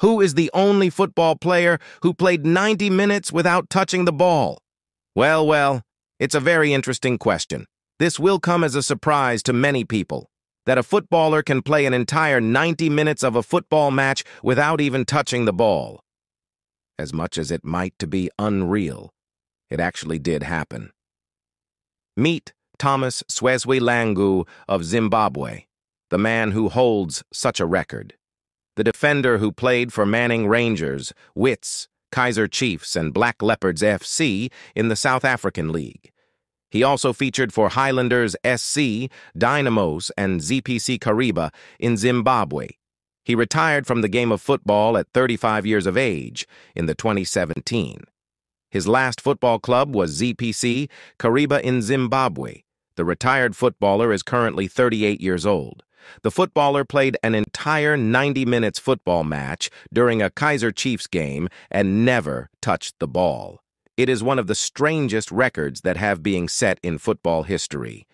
Who is the only football player who played 90 minutes without touching the ball? Well, well, it's a very interesting question. This will come as a surprise to many people, that a footballer can play an entire 90 minutes of a football match without even touching the ball. As much as it might to be unreal, it actually did happen. Meet Thomas Sweswe Langu of Zimbabwe, the man who holds such a record. The defender who played for Manning Rangers, Wits, Kaizer Chiefs, and Black Leopards FC in the South African League. He also featured for Highlanders SC, Dynamos, and ZPC Kariba in Zimbabwe. He retired from the game of football at 35 years of age in the 2017. His last football club was ZPC Kariba in Zimbabwe. The retired footballer is currently 38 years old. The footballer played an entire 90 minutes football match during a Kaizer Chiefs game and never touched the ball. It is one of the strangest records that have being set in football history.